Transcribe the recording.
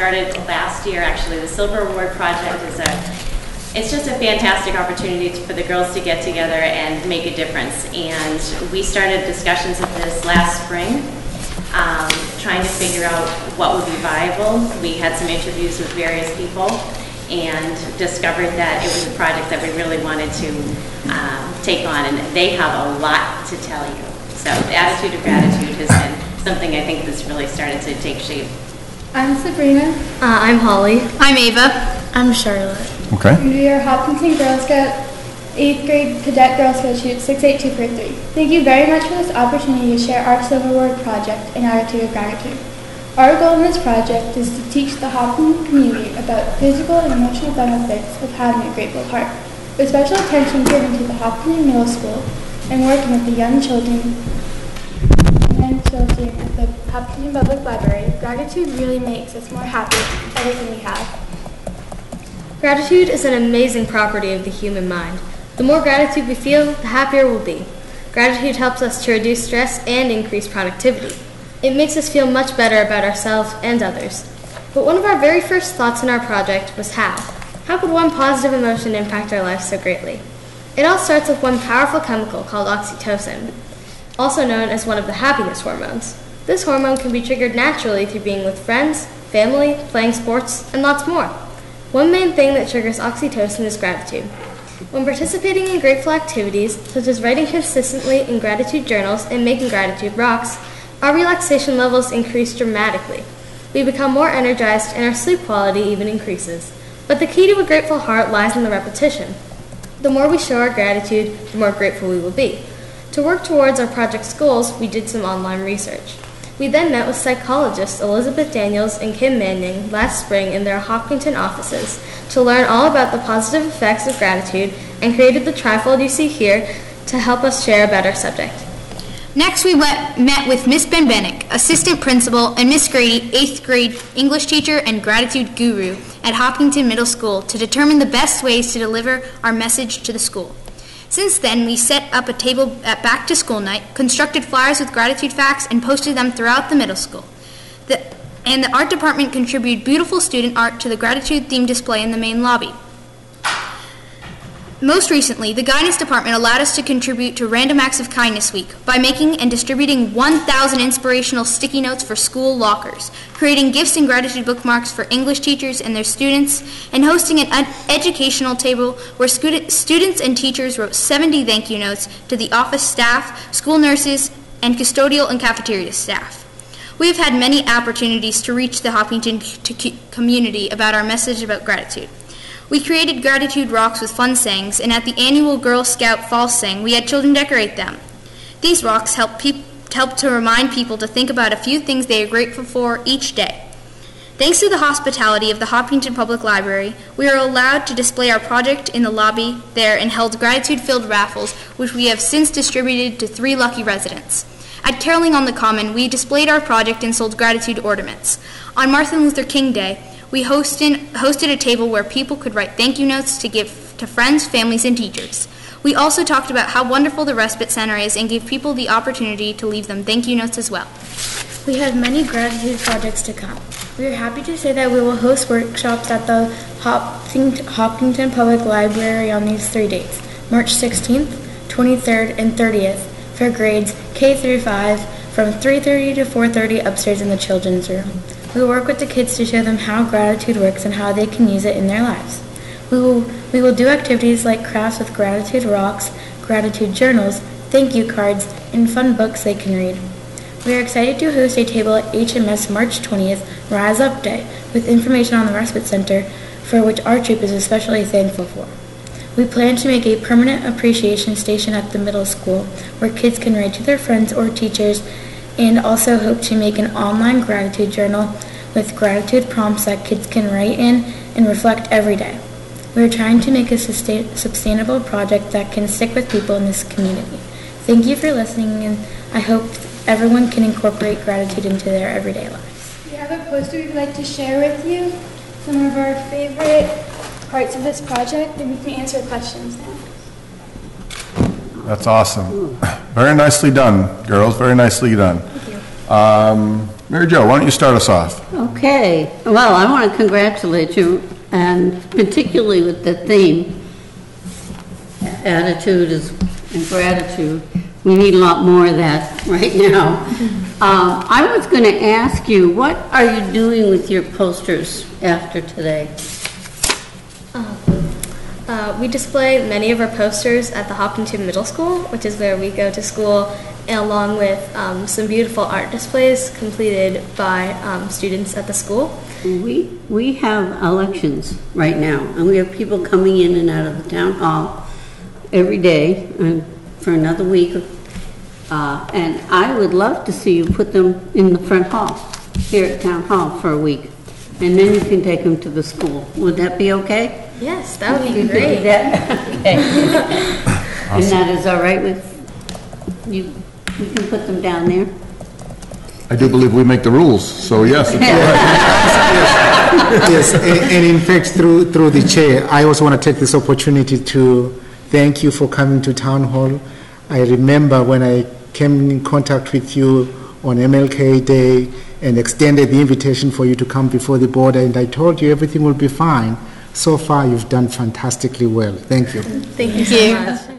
started last year, actually. The Silver Award Project is a, it's just a fantastic opportunity for the girls to get together and make a difference. And we started discussions of this last spring, um, trying to figure out what would be viable. We had some interviews with various people and discovered that it was a project that we really wanted to um, take on, and they have a lot to tell you. So the attitude of gratitude has been something I think that's really started to take shape. I'm Sabrina, Uh, I'm Holly. I'm Ava. I'm Charlotte. Okay. and we are Hopkinton Girl Scout 8th grade Cadet Girl Scout Shoot 68243. Thank you very much for this opportunity to share our Silver Award project and attitude of gratitude. Our goal in this project is to teach the Hopkinton community about physical and emotional benefits of having a grateful heart, with special attention given to the Hopkinton Middle School and working with the young children and children at the Hopkinton Public Library. Gratitude really makes us more happy with everything we have. Gratitude is an amazing property of the human mind. The more gratitude we feel, the happier we'll be. Gratitude helps us to reduce stress and increase productivity. It makes us feel much better about ourselves and others. But one of our very first thoughts in our project was how. How could one positive emotion impact our lives so greatly? It all starts with one powerful chemical called oxytocin, also known as one of the happiness hormones. This hormone can be triggered naturally through being with friends, family, playing sports, and lots more. One main thing that triggers oxytocin is gratitude. When participating in grateful activities, such as writing consistently in gratitude journals and making gratitude rocks, our relaxation levels increase dramatically. We become more energized and our sleep quality even increases. But the key to a grateful heart lies in the repetition. The more we show our gratitude, the more grateful we will be. To work towards our project's goals, we did some online research. We then met with psychologists Elizabeth Daniels and Kim Manning last spring in their Hopkinton offices to learn all about the positive effects of gratitude and created the trifold you see here to help us share about our subject. Next, we went, met with Miss Benbenick, assistant principal, and Miss Grady, eighth grade English teacher and gratitude guru at Hopkinton Middle School, to determine the best ways to deliver our message to the school. Since then, we set up a table at back to school night, constructed flyers with gratitude facts, and posted them throughout the middle school. The, and the art department contributed beautiful student art to the gratitude themed display in the main lobby. Most recently, the guidance department allowed us to contribute to Random Acts of Kindness Week by making and distributing 1,000 inspirational sticky notes for school lockers, creating gifts and gratitude bookmarks for English teachers and their students, and hosting an ed- educational table where student- students and teachers wrote 70 thank you notes to the office staff, school nurses, and custodial and cafeteria staff. We have had many opportunities to reach the Hopkinton c- community about our message about gratitude. We created gratitude rocks with fun sayings, and at the annual Girl Scout Fall Sing, we had children decorate them. These rocks help, peop- help to remind people to think about a few things they are grateful for each day. Thanks to the hospitality of the Hopkinton Public Library, we are allowed to display our project in the lobby there and held gratitude filled raffles, which we have since distributed to three lucky residents. At Caroling on the Common, we displayed our project and sold gratitude ornaments. On Martin Luther King Day, we hosted, hosted a table where people could write thank you notes to give to friends, families, and teachers. We also talked about how wonderful the Respite Center is and gave people the opportunity to leave them thank you notes as well. We have many gratitude projects to come. We are happy to say that we will host workshops at the Hopkinton Public Library on these three dates March 16th, 23rd, and 30th for grades K through 5 from 3:30 to 4:30 upstairs in the children's room. We work with the kids to show them how gratitude works and how they can use it in their lives. We will, we will do activities like crafts with gratitude rocks, gratitude journals, thank you cards, and fun books they can read. We are excited to host a table at HMS March 20th, Rise Up Day, with information on the Respite Center, for which our troop is especially thankful for. We plan to make a permanent appreciation station at the middle school where kids can write to their friends or teachers and also hope to make an online gratitude journal with gratitude prompts that kids can write in and reflect every day. We are trying to make a sustain- sustainable project that can stick with people in this community. Thank you for listening, and I hope everyone can incorporate gratitude into their everyday lives. We have a poster we'd like to share with you, some of our favorite parts of this project, and we can answer questions now. That's awesome. Very nicely done, girls, very nicely done. Um, Mary Jo, why don't you start us off? Okay, well, I want to congratulate you, and particularly with the theme, attitude is, and gratitude. We need a lot more of that right now. Um, I was going to ask you, what are you doing with your posters after today? Uh, we display many of our posters at the Hopkinton Middle School, which is where we go to school, along with um, some beautiful art displays completed by um, students at the school. We, we have elections right now, and we have people coming in and out of the town hall every day and for another week. Uh, And I would love to see you put them in the front hall, here at town hall for a week. And then you can take them to the school. Would that be okay? Yes, that would be You could do great. that? Okay. And that is all right with, you, you can put them down there? I do believe we make the rules, so yes, it's all right. Yes, a- and in fact, through, through the chair, I also want to take this opportunity to thank you for coming to Town Hall. I remember when I came in contact with you on MLK Day and extended the invitation for you to come before the board, and I told you everything will be fine. So far, you've done fantastically well. Thank you. Thank you so much.